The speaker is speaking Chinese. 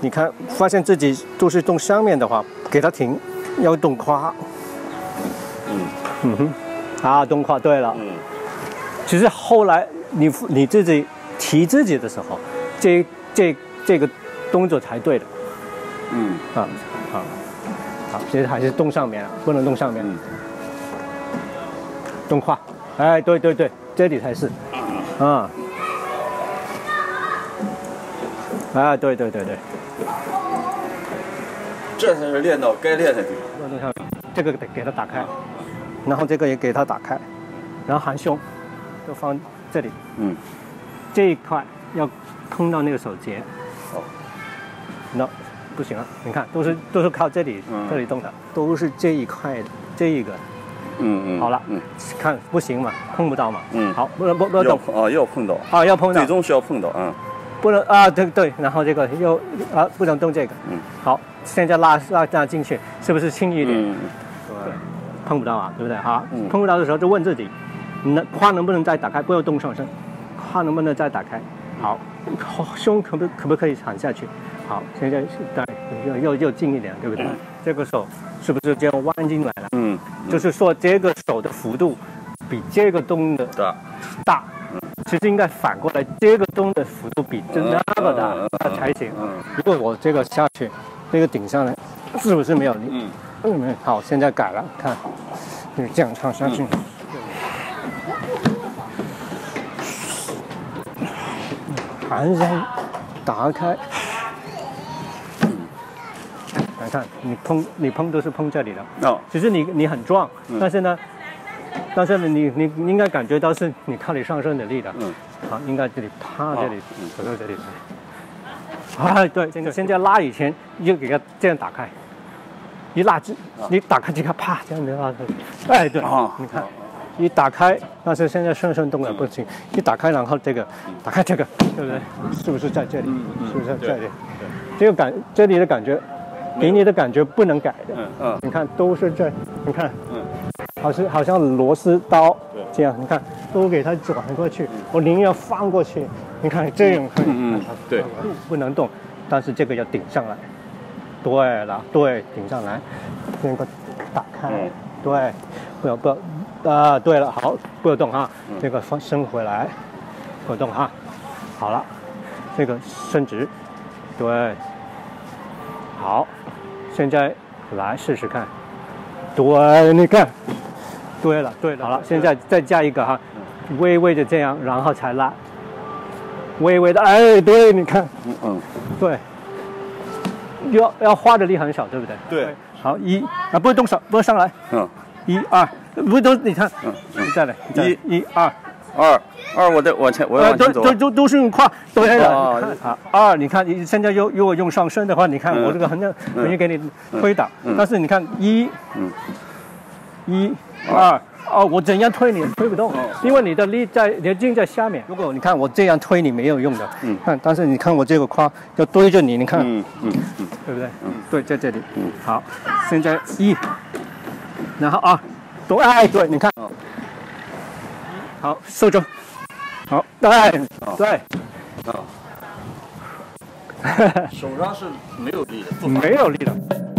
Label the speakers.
Speaker 1: 你看发现自己都是动上面的话，给它停，要动胯。嗯嗯哼，啊，动胯对了。嗯。其实后来你你自己提自己的时候，这这这个动作才对的。嗯。啊好，好，其实还是动上面啊，不能动上面。动胯，哎，对对对，这里才是。啊。啊，对对对对。
Speaker 2: 这才是练到该练的地
Speaker 1: 方。这个得给它打开，然后这个也给它打开，然后含胸，就放这里。嗯。这一块要碰到那个手节。哦。那不行啊！你看，都是都是靠这里这里动的，都是这一块这一个。嗯嗯。好了。嗯。看不行嘛，碰不到嘛。嗯。好，不能不不能动。
Speaker 2: 啊，要碰到。
Speaker 1: 啊，要碰到。
Speaker 2: 最终是要碰到啊。
Speaker 1: 不能啊，对对，然后这个又啊，不能动这个。嗯。好，现在拉拉这样进去，是不是轻一点？嗯对。碰不到啊，对不对？好，碰不到的时候就问自己，能胯能不能再打开？不要动上身，胯能不能再打开？好，胸可不可不可以躺下去？好，现在对，又又又近一点，对不对？这个手是不是就要弯进来了？嗯。就是说这个手的幅度比这个动的大。大。其实应该反过来，这个动的幅度比这那个大才行。如果我这个下去，这个顶上来，是不是没有力？嗯，嗯，好，现在改了，看，就这样唱下去。寒山打开，来看，你碰你碰都是碰这里的。哦，其实你你很壮，但是呢。但是呢，你你应该感觉到是你靠你上身的力的，嗯，好，应该这里啪这里，走到这里。来，啊，对，这个现在拉以前就给它这样打开，一拉直，你打开这个啪这样子拉哎，对，你看，一打开，但是现在顺顺动了不行，一打开然后这个打开这个，对不对？是不是在这里？是不是在这里？这个感这里的感觉，给你的感觉不能改的，嗯嗯，你看都是这，你看，嗯。好像好像螺丝刀这样，你看都给它转过去，我宁愿放过去。你看这样，嗯嗯，对，不能动，但是这个要顶上来。对了，对，顶上来，这个打开，对，不要不要啊，对了，好，不要动哈，这个放伸回来，不要动哈，好了，这个伸直，对，好，现在来试试看，对，你看。对了，对了，好了，现在再加一个哈，微微的这样，然后才拉，微微的，哎，对，你看，嗯嗯，对，要要花的力很少，对不对？
Speaker 2: 对，
Speaker 1: 好，一啊，不会动手，不会上来，嗯，一二，不都你看，嗯嗯，再来，一，一二，
Speaker 2: 二二，我的往前，我要往前走，
Speaker 1: 都都都是用胯，对了，啊，二，你看你现在又如果用上身的话，你看我这个横向等于给你推倒，但是你看一，嗯，一。二哦，我怎样推你推不动，因为你的力在，你的劲在下面。如果你看我这样推你没有用的，嗯，看，但是你看我这个胯要对着你，你看，嗯嗯嗯，对不对？嗯，对，在这里。嗯，好，现在一，然后二，对，哎，对，你看，好，收住，好，对，对，
Speaker 2: 啊，手上是没有力的，
Speaker 1: 没有力的。